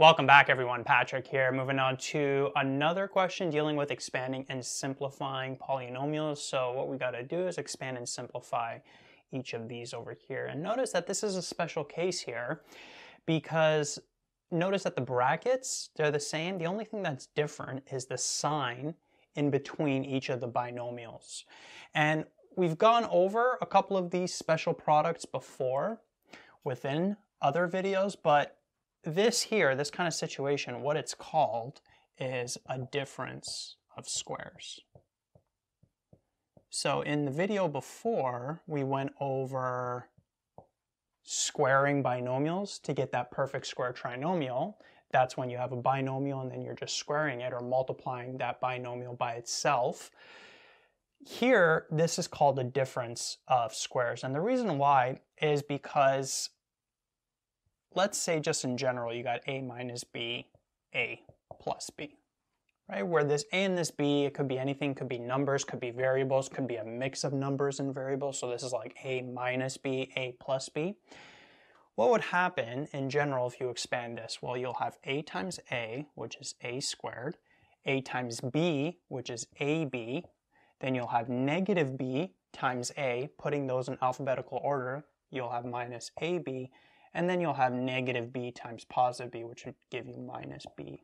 Welcome back everyone, Patrick here. Moving on to another question dealing with expanding and simplifying polynomials. So what we gotta do is expand and simplify each of these over here. And notice that this is a special case here because notice that the brackets, they're the same. The only thing that's different is the sign in between each of the binomials. And we've gone over a couple of these special products before within other videos, but this here, this kind of situation, what it's called is a difference of squares. So in the video before, we went over squaring binomials to get that perfect square trinomial. That's when you have a binomial and then you're just squaring it or multiplying that binomial by itself. Here, this is called a difference of squares. And the reason why is because let's say just in general, you got a minus b, a plus b, right? Where this a and this b, it could be anything, could be numbers, could be variables, could be a mix of numbers and variables. So this is like a minus b, a plus b. What would happen in general if you expand this? Well, you'll have a times a, which is a squared, a times b, which is ab, then you'll have negative b times a, putting those in alphabetical order, you'll have minus ab, and then you'll have negative b times positive b, which would give you minus b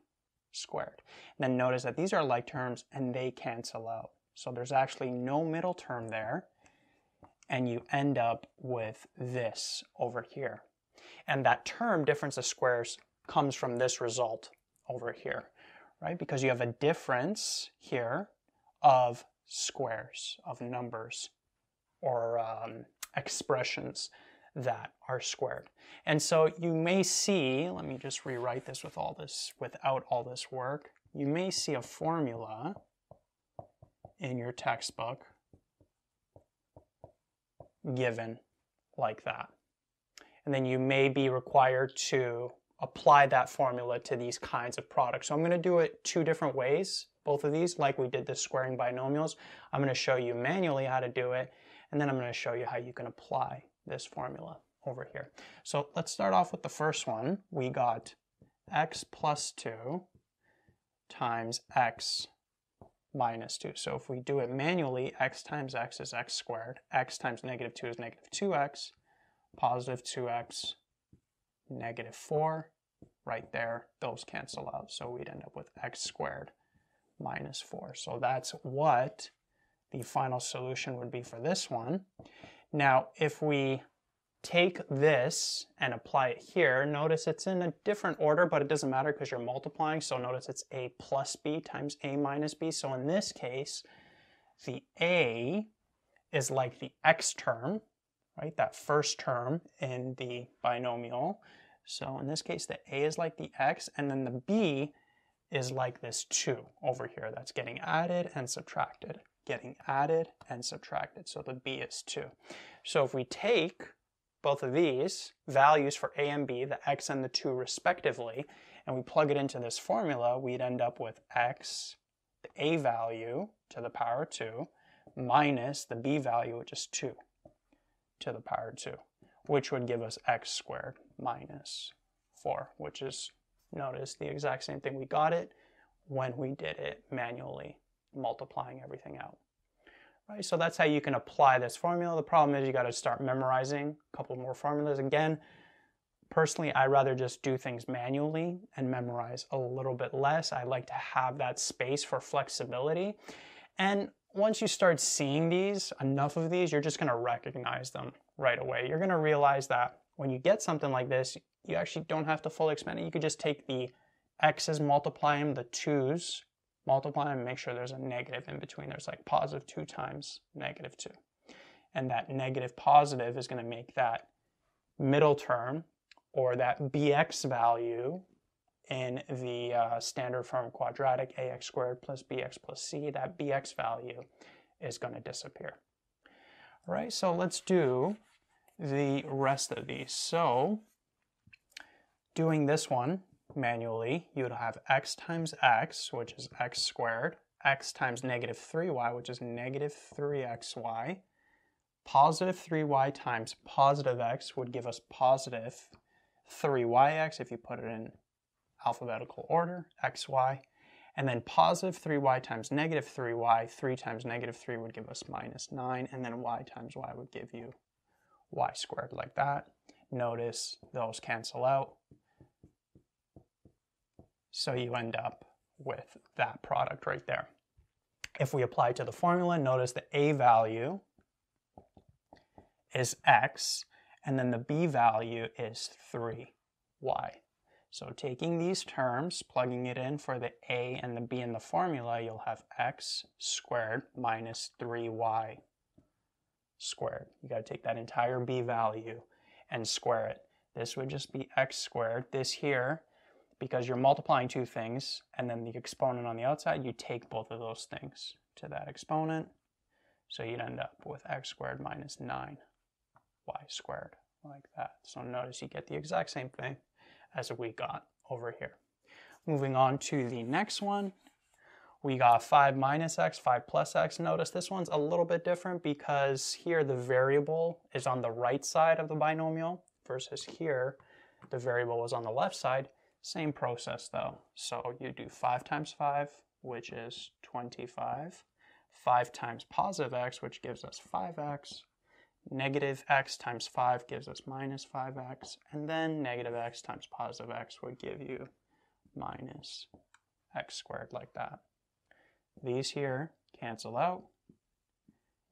squared. And then notice that these are like terms and they cancel out. So there's actually no middle term there, and you end up with this over here. And that term, difference of squares, comes from this result over here, right? Because you have a difference here of squares, of numbers, or um, expressions that are squared. And so you may see, let me just rewrite this with all this, without all this work, you may see a formula in your textbook given like that. And then you may be required to apply that formula to these kinds of products. So I'm going to do it two different ways, both of these, like we did the squaring binomials. I'm going to show you manually how to do it, and then I'm going to show you how you can apply this formula over here. So let's start off with the first one. We got x plus 2 times x minus 2. So if we do it manually, x times x is x squared, x times negative 2 is negative 2x, positive 2x, negative 4, right there, those cancel out. So we'd end up with x squared minus 4. So that's what the final solution would be for this one. Now, if we take this and apply it here, notice it's in a different order, but it doesn't matter because you're multiplying. So notice it's a plus b times a minus b. So in this case, the a is like the x term, right? That first term in the binomial. So in this case, the a is like the x, and then the b is like this 2 over here that's getting added and subtracted, getting added and subtracted. So the b is 2. So if we take both of these values for a and b, the x and the 2 respectively, and we plug it into this formula, we'd end up with x, the a value to the power 2, minus the b value, which is 2 to the power 2, which would give us x squared minus 4, which is, notice, the exact same thing. We got it when we did it manually, multiplying everything out. Right, so that's how you can apply this formula. The problem is you got to start memorizing a couple more formulas. Again, personally, I rather just do things manually and memorize a little bit less. I like to have that space for flexibility. And once you start seeing these, enough of these, you're just going to recognize them right away. You're going to realize that when you get something like this, you actually don't have to fully expand it. You could just take the x's, multiply them, the 2's, multiply and make sure there's a negative in between. There's like positive 2 times negative 2. And that negative positive is going to make that middle term, or that bx value in the uh, standard form quadratic ax squared plus bx plus c, that bx value is going to disappear. All right, so let's do the rest of these. So doing this one manually, you would have x times x, which is x squared, x times negative 3y, which is negative 3xy. Positive 3y times positive x would give us positive 3yx if you put it in alphabetical order, x, y, and then positive 3y times negative 3y, 3 times negative 3 would give us minus 9, and then y times y would give you y squared like that. Notice those cancel out. So you end up with that product right there. If we apply to the formula, notice the a value is x, and then the b value is 3y. So taking these terms, plugging it in for the a and the b in the formula, you'll have x squared minus 3y squared. You got to take that entire b value and square it. This would just be x squared. This here, because you're multiplying two things, and then the exponent on the outside, you take both of those things to that exponent. So you'd end up with x squared minus 9y squared, like that. So notice you get the exact same thing as we got over here. Moving on to the next one, we got 5 minus x, 5 plus x. Notice this one's a little bit different because here the variable is on the right side of the binomial versus here the variable was on the left side. Same process though. So you do 5 times 5, which is 25. 5 times positive x, which gives us 5x, negative x times 5 gives us minus 5x, and then negative x times positive x would give you minus x squared like that. These here cancel out.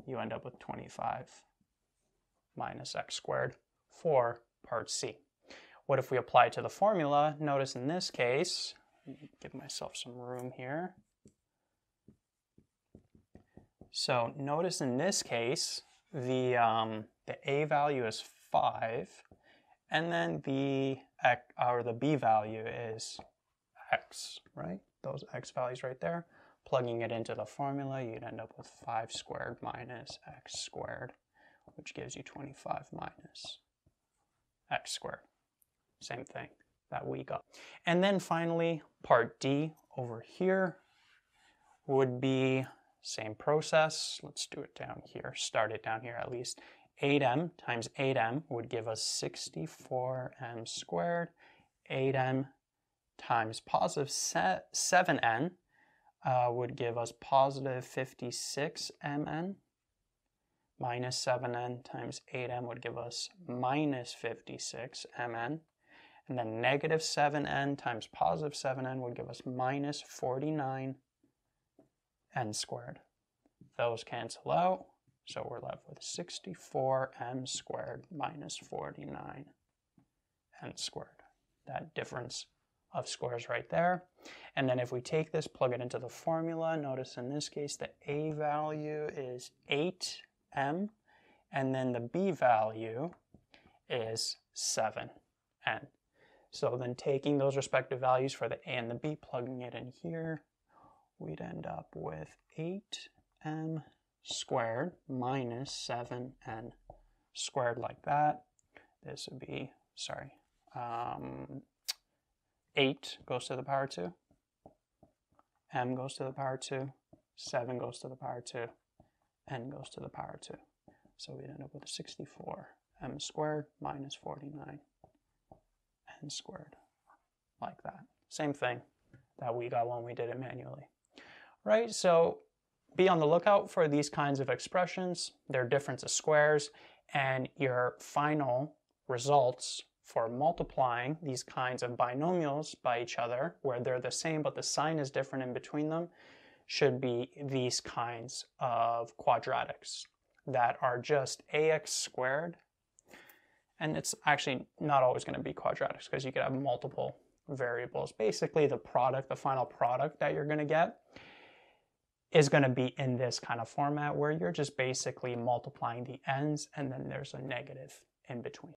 You end up with 25 minus x squared for part C. What if we apply to the formula? Notice in this case, give myself some room here. So notice in this case, the, um, the A value is 5, and then the, or the B value is x, right? Those x values right there. Plugging it into the formula, you'd end up with 5 squared minus x squared, which gives you 25 minus x squared. Same thing that we got. And then finally, part D over here would be same process. Let's do it down here. Start it down here at least. 8m times 8m would give us 64m squared. 8m times positive 7n uh, would give us positive 56mn. Minus 7n times 8m would give us minus 56mn. And then negative 7n times positive 7n would give us minus 49 n squared. Those cancel out, so we're left with 64m squared minus 49 n squared. That difference of squares right there. And then if we take this, plug it into the formula, notice in this case the a value is 8m, and then the b value is 7n. So then taking those respective values for the a and the b, plugging it in here, we'd end up with 8m squared minus 7n squared like that. This would be, sorry, um, 8 goes to the power 2, m goes to the power 2, 7 goes to the power 2, n goes to the power 2. So we'd end up with 64 m squared minus 49 n squared, like that. Same thing that we got when we did it manually right? So be on the lookout for these kinds of expressions, they're difference of squares, and your final results for multiplying these kinds of binomials by each other, where they're the same but the sign is different in between them, should be these kinds of quadratics that are just ax squared. And it's actually not always going to be quadratics because you could have multiple variables. Basically, the product, the final product that you're going to get is going to be in this kind of format where you're just basically multiplying the ends and then there's a negative in between.